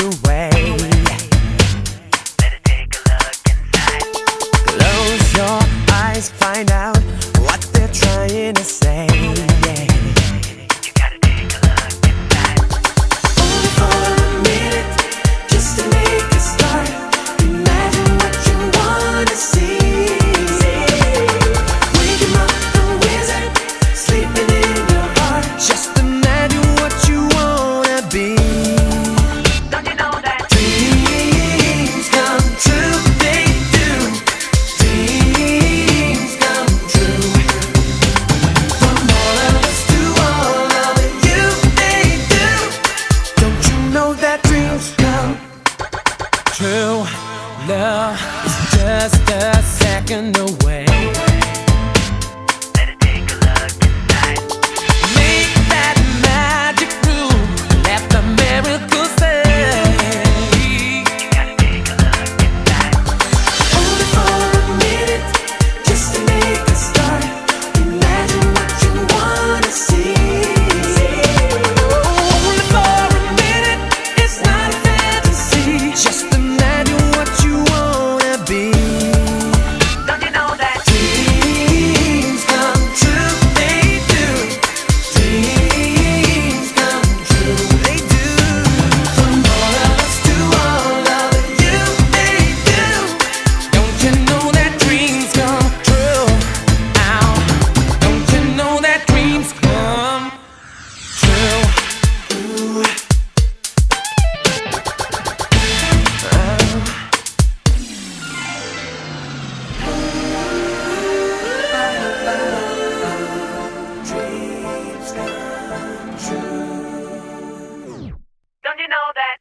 the way. Love is just a second away. know that